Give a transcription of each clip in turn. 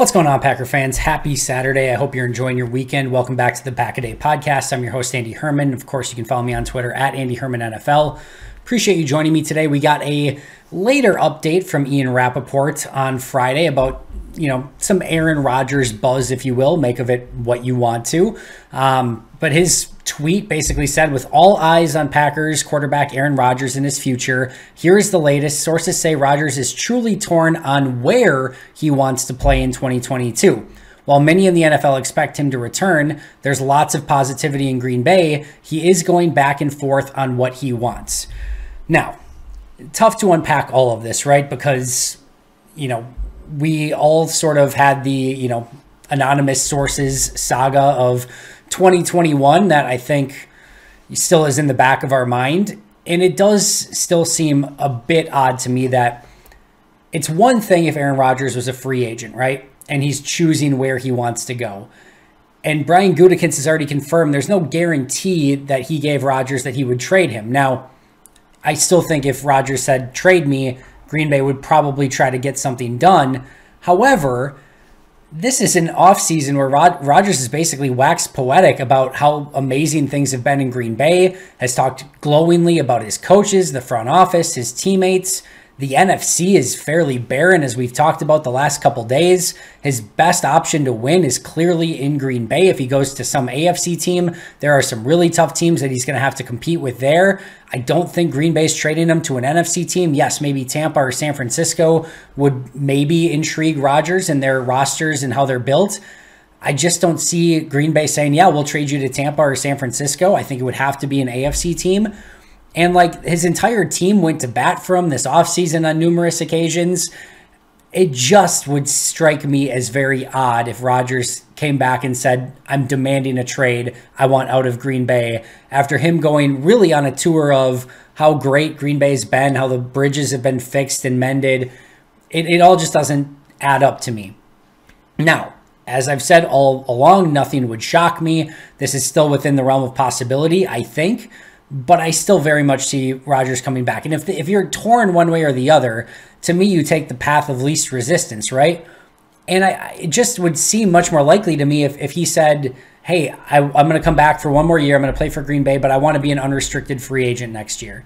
What's going on, Packer fans? Happy Saturday. I hope you're enjoying your weekend. Welcome back to the Pack a Day podcast. I'm your host, Andy Herman. Of course, you can follow me on Twitter at Andy Herman NFL. Appreciate you joining me today. We got a later update from Ian Rapoport on Friday about you know some Aaron Rodgers buzz, if you will. Make of it what you want to. Um, but his tweet basically said, with all eyes on Packers quarterback Aaron Rodgers and his future, here is the latest. Sources say Rodgers is truly torn on where he wants to play in 2022. While many in the NFL expect him to return, there's lots of positivity in Green Bay. He is going back and forth on what he wants. Now, tough to unpack all of this, right? Because, you know, we all sort of had the, you know, anonymous sources saga of 2021 that I think still is in the back of our mind. And it does still seem a bit odd to me that it's one thing if Aaron Rodgers was a free agent, right? And he's choosing where he wants to go. And Brian Gutekunst has already confirmed there's no guarantee that he gave Rodgers that he would trade him. Now, I still think if Rodgers said trade me, Green Bay would probably try to get something done. However, this is an offseason where Rod- Rodgers has basically waxed poetic about how amazing things have been in Green Bay, has talked glowingly about his coaches, the front office, his teammates. The NFC is fairly barren, as we've talked about the last couple days. His best option to win is clearly in Green Bay. If he goes to some AFC team, there are some really tough teams that he's going to have to compete with there. I don't think Green Bay's trading him to an NFC team. Yes, maybe Tampa or San Francisco would maybe intrigue Rodgers and their rosters and how they're built. I just don't see Green Bay saying, yeah, we'll trade you to Tampa or San Francisco. I think it would have to be an AFC team. And like his entire team went to bat for him this offseason on numerous occasions. It just would strike me as very odd if Rodgers came back and said, I'm demanding a trade. I want out of Green Bay after him going really on a tour of how great Green Bay's been, how the bridges have been fixed and mended. It, it all just doesn't add up to me. Now, as I've said all along, nothing would shock me. This is still within the realm of possibility, I think but I still very much see Rodgers coming back. And if the, if you're torn one way or the other, to me, you take the path of least resistance, right? And I it just would seem much more likely to me if, if he said, "Hey, I, I'm going to come back for one more year. I'm going to play for Green Bay, but I want to be an unrestricted free agent next year."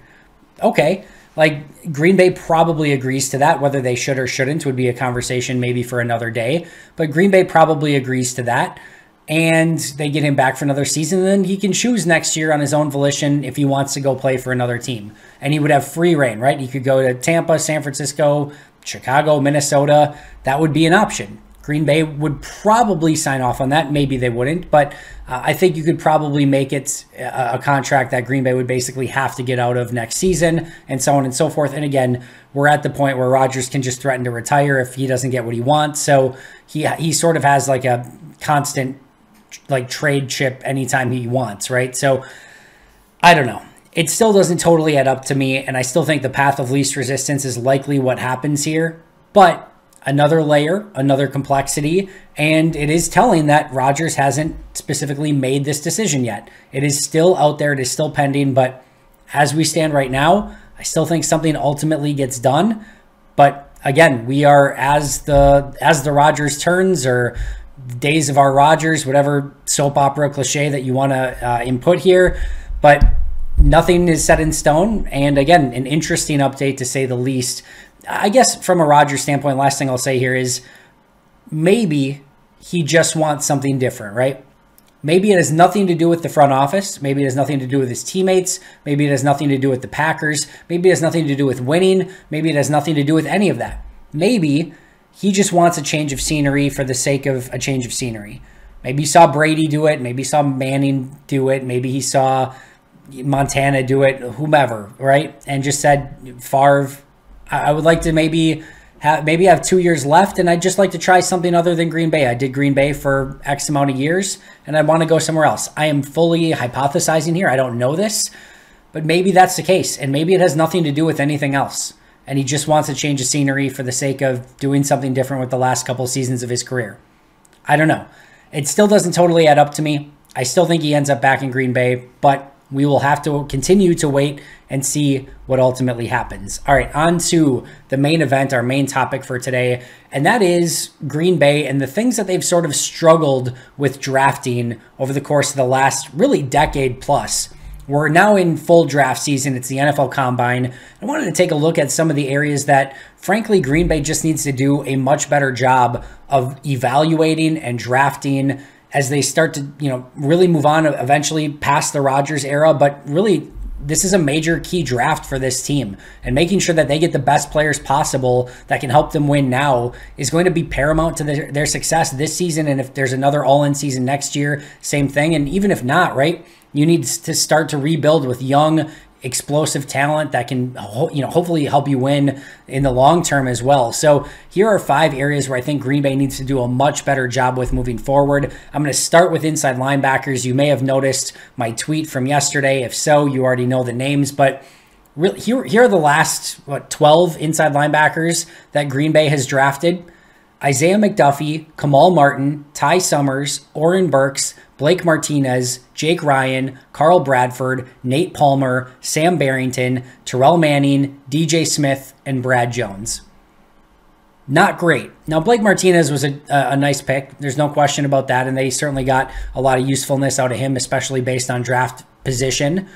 Okay, like Green Bay probably agrees to that. Whether they should or shouldn't would be a conversation maybe for another day. But Green Bay probably agrees to that and they get him back for another season, then he can choose next year on his own volition if he wants to go play for another team. And he would have free reign, right? He could go to Tampa, San Francisco, Chicago, Minnesota. That would be an option. Green Bay would probably sign off on that. Maybe they wouldn't, but uh, I think you could probably make it a, a, contract that Green Bay would basically have to get out of next season, and so on and so forth. And again, we're at the point where Rodgers can just threaten to retire if he doesn't get what he wants. So he he sort of has like a constant like trade chip anytime he wants, right? So I don't know. It still doesn't totally add up to me, and I still think the path of least resistance is likely what happens here. But another layer, another complexity, and it is telling that Rodgers hasn't specifically made this decision yet. It is still out there, it is still pending, but as we stand right now, I still think something ultimately gets done. But again, we are as the as the Rodgers turns or days of our Rodgers, whatever soap opera cliche that you want to uh, input here. But nothing is set in stone. And again, an interesting update to say the least. I guess from a Rodgers standpoint, last thing I'll say here is maybe he just wants something different, right? Maybe it has nothing to do with the front office. Maybe it has nothing to do with his teammates. Maybe it has nothing to do with the Packers. Maybe it has nothing to do with winning. Maybe it has nothing to do with any of that. Maybe he just wants a change of scenery for the sake of a change of scenery. Maybe he saw Brady do it. Maybe he saw Manning do it. Maybe he saw Montana do it, whomever, right? And just said, Favre, I would like to maybe have maybe have two years left, and I'd just like to try something other than Green Bay. I did Green Bay for X amount of years, and I want to go somewhere else. I am fully hypothesizing here. I don't know this, but maybe that's the case, and maybe it has nothing to do with anything else and he just wants to change the scenery for the sake of doing something different with the last couple seasons of his career. I don't know. It still doesn't totally add up to me. I still think he ends up back in Green Bay, but we will have to continue to wait and see what ultimately happens. All right, on to the main event, our main topic for today, and that is Green Bay and the things that they've sort of struggled with drafting over the course of the last really decade plus. We're now in full draft season. It's the NFL Combine. I wanted to take a look at some of the areas that, frankly, Green Bay just needs to do a much better job of evaluating and drafting as they start to, you know, really move on eventually past the Rodgers era, but really this is a major key draft for this team. And making sure that they get the best players possible that can help them win now is going to be paramount to their, their success this season. And if there's another all-in season next year same thing. And even if not right you need to start to rebuild with young explosive talent that can you know hopefully help you win in the long term as well. So here are five areas where I think Green Bay needs to do a much better job with moving forward. I'm going to start with inside linebackers. You may have noticed my tweet from yesterday. If so, you already know the names, but really here here are the last what 12 inside linebackers that Green Bay has drafted. Isaiah McDuffie, Kamal Martin, Ty Summers, Oren Burks, Blake Martinez, Jake Ryan, Carl Bradford, Nate Palmer, Sam Barrington, Terrell Manning, DJ Smith, and Brad Jones. Not great. Now, Blake Martinez was a, a nice pick. There's no question about that. And they certainly got a lot of usefulness out of him, especially based on draft position.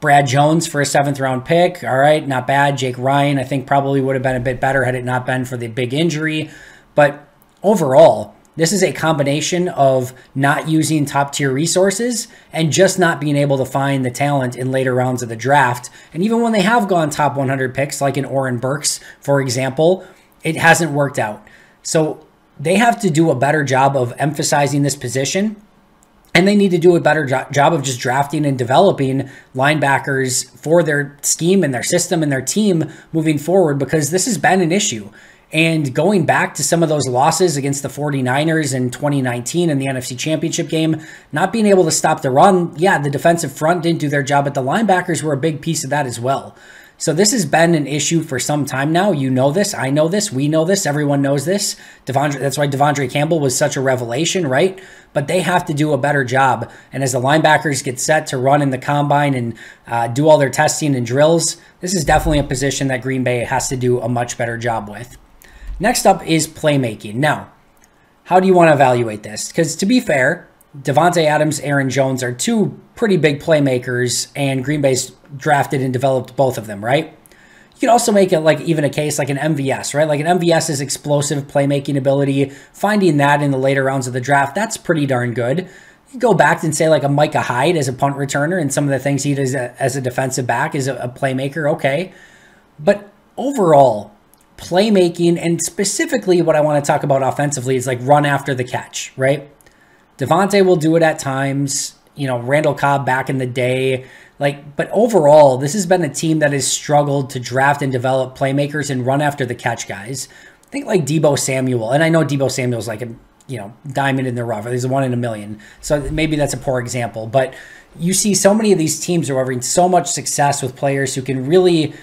Brad Jones for a seventh round pick. All right, not bad. Jake Ryan, I think, probably would have been a bit better had it not been for the big injury. But overall, this is a combination of not using top tier resources and just not being able to find the talent in later rounds of the draft. And even when they have gone top 100 picks, like in Oren Burks, for example, it hasn't worked out. So they have to do a better job of emphasizing this position. And they need to do a better jo- job of just drafting and developing linebackers for their scheme and their system and their team moving forward because this has been an issue. And going back to some of those losses against the 49ers in 2019 in the NFC Championship game, not being able to stop the run, yeah, the defensive front didn't do their job, but the linebackers were a big piece of that as well. So this has been an issue for some time now. You know this, I know this, we know this, everyone knows this. De'Vondre, that's why De'Vondre Campbell was such a revelation, right? But they have to do a better job. And as the linebackers get set to run in the combine and uh, do all their testing and drills, this is definitely a position that Green Bay has to do a much better job with. Next up is playmaking. Now, how do you want to evaluate this? Because to be fair, Davante Adams, Aaron Jones are two pretty big playmakers, and Green Bay's drafted and developed both of them, right? You could also make it like even a case like an MVS, right? Like an MVS is explosive playmaking ability, finding that in the later rounds of the draft, that's pretty darn good. You go back and say like a Micah Hyde as a punt returner and some of the things he does as a defensive back is a playmaker, okay. But overall, playmaking, and specifically what I want to talk about offensively is like run after the catch, right? Davante will do it at times. You know, Randall Cobb back in the day. Like, but overall, this has been a team that has struggled to draft and develop playmakers and run after the catch guys. Think like Deebo Samuel, and I know Deebo Samuel's like a you know diamond in the rough. He's one in a million, so maybe that's a poor example. But you see so many of these teams are having so much success with players who can really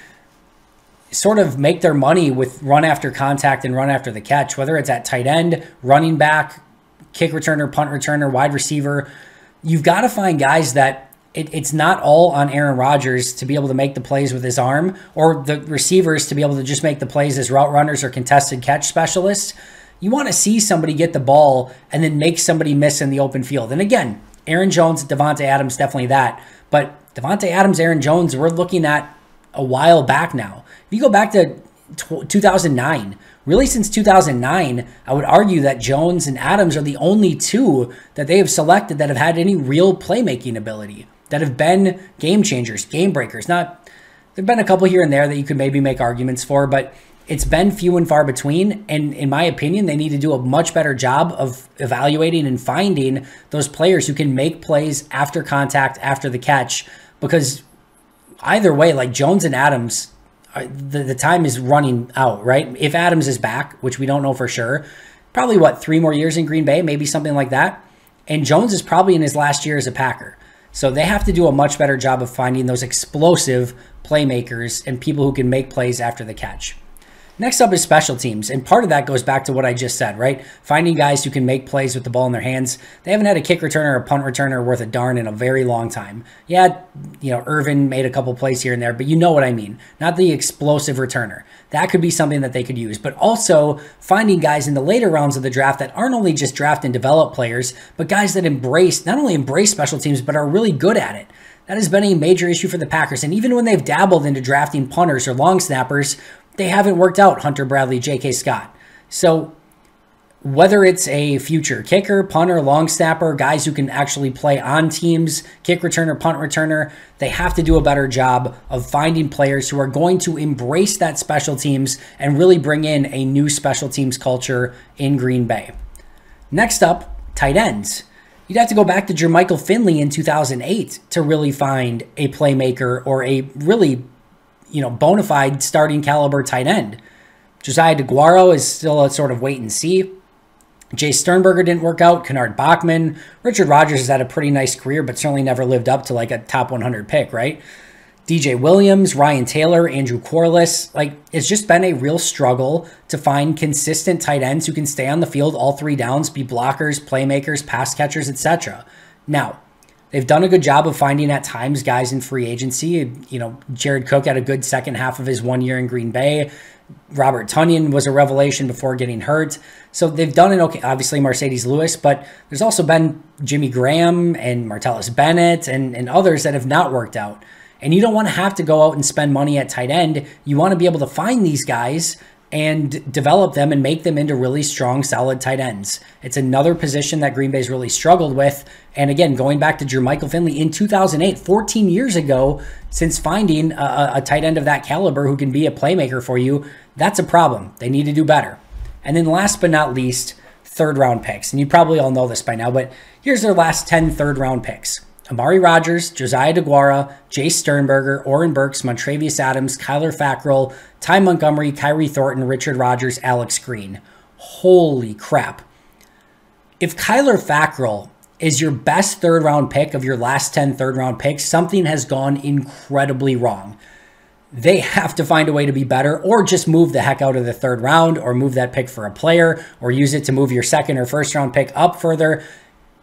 sort of make their money with run after contact and run after the catch, whether it's at tight end, running back, kick returner, punt returner, wide receiver. You've got to find guys that it, it's not all on Aaron Rodgers to be able to make the plays with his arm or the receivers to be able to just make the plays as route runners or contested catch specialists. You want to see somebody get the ball and then make somebody miss in the open field. And again, Aaron Jones, Davante Adams, definitely that. But Davante Adams, Aaron Jones, we're looking at a while back now. If you go back to 2009, really since 2009, I would argue that Jones and Adams are the only two that they have selected that have had any real playmaking ability, that have been game changers, game breakers. Not there've been a couple here and there that you could maybe make arguments for, but it's been few and far between. And in my opinion, they need to do a much better job of evaluating and finding those players who can make plays after contact, after the catch, because either way, like Jones and Adams uh, the, the time is running out, right? If Adams is back, which we don't know for sure, probably what, three more years in Green Bay, maybe something like that. And Jones is probably in his last year as a Packer. So they have to do a much better job of finding those explosive playmakers and people who can make plays after the catch. Next up is special teams. And part of that goes back to what I just said, right? Finding guys who can make plays with the ball in their hands. They haven't had a kick returner or a punt returner worth a darn in a very long time. Yeah, you know, Ervin made a couple plays here and there, but you know what I mean. Not the explosive returner. That could be something that they could use. But also finding guys in the later rounds of the draft that aren't only just draft and develop players, but guys that embrace, not only embrace special teams, but are really good at it. That has been a major issue for the Packers. And even when they've dabbled into drafting punters or long snappers, they haven't worked out Hunter Bradley, J.K. Scott. So whether it's a future kicker, punter, long snapper, guys who can actually play on teams, kick returner, punt returner, they have to do a better job of finding players who are going to embrace that special teams and really bring in a new special teams culture in Green Bay. Next up, tight ends. You'd have to go back to Jermichael Finley in 2008 to really find a playmaker or a really you know, bona fide starting caliber tight end. Josiah DeGuara is still a sort of wait and see. Jace Sternberger didn't work out. Kennard Backman. Richard Rodgers has had a pretty nice career, but certainly never lived up to like a top 100 pick, right? DJ Williams, Ryan Taylor, Andrew Quarless. Like, it's just been a real struggle to find consistent tight ends who can stay on the field all three downs, be blockers, playmakers, pass catchers, etc. Now, They've done a good job of finding at times guys in free agency. You know, Jared Cook had a good second half of his one year in Green Bay. Robert Tonyan was a revelation before getting hurt. So they've done it okay. Obviously, Marcedes Lewis, but there's also been Jimmy Graham and Martellus Bennett and, and others that have not worked out. And you don't want to have to go out and spend money at tight end. You want to be able to find these guys and develop them and make them into really strong, solid tight ends. It's another position that Green Bay's really struggled with. And again, going back to Jermichael Finley in 2008, 14 years ago, since finding a, a tight end of that caliber who can be a playmaker for you, that's a problem. They need to do better. And then last but not least, third round picks. And you probably all know this by now, but here's their last 10 third round picks. Amari Rodgers, Josiah DeGuara, Jace Sternberger, Oren Burks, Montravius Adams, Kyler Fackrell, Ty Montgomery, Khyri Thornton, Richard Rodgers, Alex Green. Holy crap. If Kyler Fackrell is your best third round pick of your last 10 third round picks, something has gone incredibly wrong. They have to find a way to be better or just move the heck out of the third round or move that pick for a player or use it to move your second or first round pick up further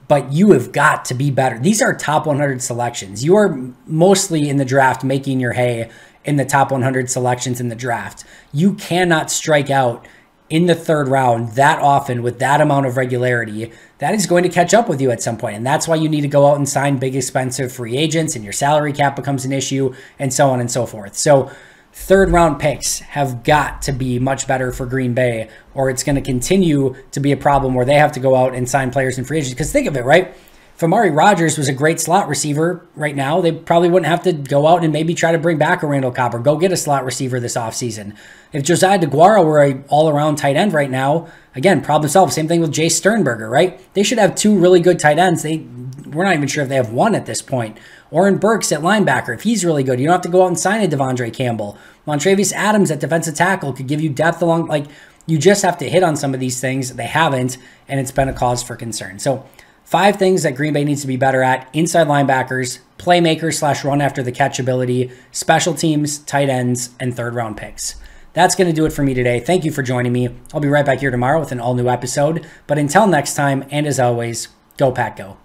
but you have got to be better. These are top 100 selections. You are mostly in the draft making your hay in the top 100 selections in the draft. You cannot strike out in the third round that often with that amount of regularity. That is going to catch up with you at some point. And that's why you need to go out and sign big, expensive free agents, and your salary cap becomes an issue, and so on and so forth. So, third round picks have got to be much better for Green Bay, or it's going to continue to be a problem where they have to go out and sign players in free agency. Because think of it, right? If Amari Rodgers was a great slot receiver right now, they probably wouldn't have to go out and maybe try to bring back a Randall Cobb or go get a slot receiver this offseason. If Josiah DeGuara were a all-around tight end right now, again, problem solved. Same thing with Jace Sternberger, right? They should have two really good tight ends. They we're not even sure if they have one at this point. Oren Burks at linebacker, if he's really good, you don't have to go out and sign a De'Vondre Campbell. Montravius Adams at defensive tackle could give you depth along. Like you just have to hit on some of these things. They haven't, and it's been a cause for concern. So five things that Green Bay needs to be better at: inside linebackers, playmakers slash run after the catch ability, special teams, tight ends, and third round picks. That's going to do it for me today. Thank you for joining me. I'll be right back here tomorrow with an all new episode. But until next time, and as always, go Pack Go.